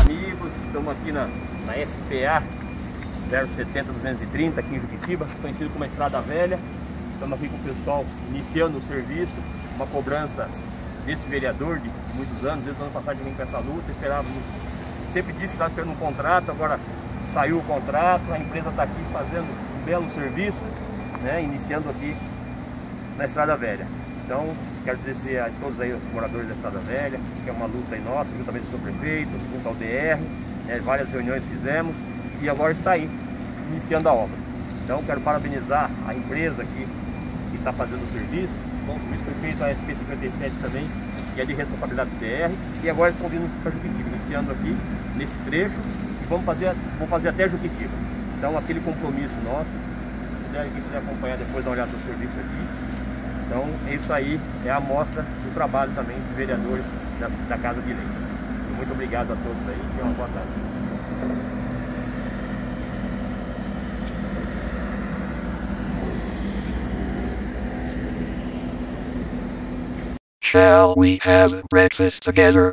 Amigos, estamos aqui na, na SPA 070-230 aqui em Juquitiba, conhecido como Estrada Velha. Estamos aqui com o pessoal iniciando o serviço, uma cobrança desse vereador de, muitos anos, desde o ano passado mim com essa luta, esperava, sempre disse que estava esperando um contrato, agora saiu o contrato, a empresa está aqui fazendo um belo serviço, né, iniciando aqui na Estrada Velha. Então, quero agradecer a todos aí os moradores da Estrada Velha, que é uma luta aí nossa, juntamente com o prefeito, junto ao DR, né, várias reuniões fizemos e agora está aí, iniciando a obra. Então, quero parabenizar a empresa aqui que está fazendo o serviço, então, o serviço foi feito a SP57 também, que é de responsabilidade do DR, e agora estão vindo para Juquitiba, iniciando aqui nesse trecho, e vamos fazer, vamos fazer até Juquitiba. Então, aquele compromisso nosso, quem quiser acompanhar depois, dar uma olhada no serviço aqui, então, isso aí é a amostra do trabalho também dos vereadores da, da Casa de Leis. Muito obrigado a todos aí e uma boa tarde. Shall we have breakfast together?